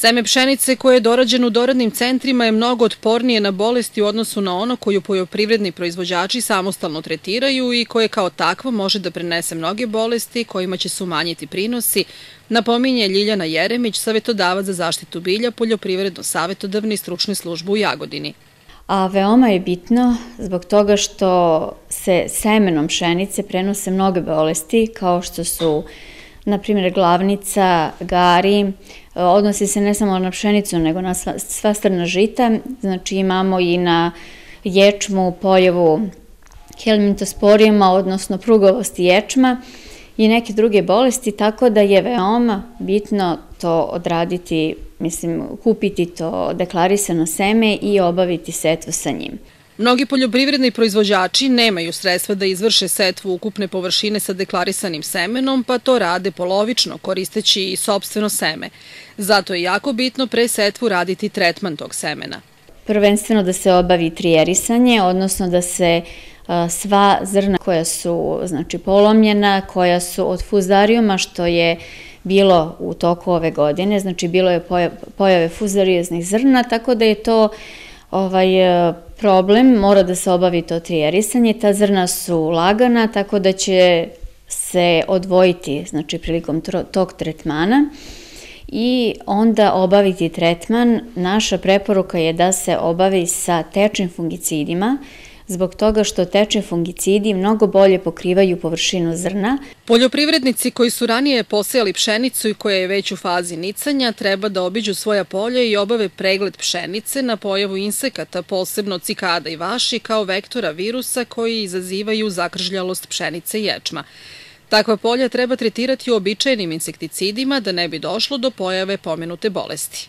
Seme pšenice koje je dorađeno u doradnim centrima je mnogo otpornije na bolesti u odnosu na ono koju poljoprivredni proizvođači samostalno tretiraju i koje kao takvo može da prenese mnoge bolesti kojima će se umanjiti prinosi, napominje Ljiljana Jeremić, savjetodavac za zaštitu bilja poljoprivredno-savjetodavni stručne službu u Jagodini. A veoma je bitno zbog toga što se semenom pšenice prenose mnoge bolesti kao što su na primjer glavnica, gari, odnosi se ne samo na pšenicu, nego na sva, strna žita, znači imamo i na ječmu pojavu helmintosporijuma, odnosno prugovosti ječma i neke druge bolesti, tako da je veoma bitno to odraditi, mislim, kupiti to deklarisano seme i obaviti setvu sa njim. Mnogi poljoprivredni proizvođači nemaju sredstva da izvrše setvu ukupne površine sa deklarisanim semenom, pa to rade polovično, koristeći i sobstveno seme. Zato je jako bitno pre setvu raditi tretman tog semena. Prvenstveno da se obavi trijerisanje, odnosno da se sva zrna koja su znači, polomljena, koja su od fuzarijuma, što je bilo u toku ove godine, znači bilo je pojave fuzarijeznih zrna, tako da je to ovaj, problem, mora da se obavi to trijerisanje, ta zrna su lagana, tako da će se odvojiti, znači prilikom tog tretmana i onda obaviti tretman. Naša preporuka je da se obavi sa tečnim fungicidima, zbog toga što tečni fungicidi mnogo bolje pokrivaju površinu zrna. Poljoprivrednici koji su ranije posejali pšenicu i koja je već u fazi nicanja treba da obiđu svoja polja i obave pregled pšenice na pojavu insekata, posebno cikada i vaši, kao vektora virusa koji izazivaju zakržljalost pšenice i ječma. Takva polja treba tretirati običajnim insekticidima da ne bi došlo do pojave pomenute bolesti.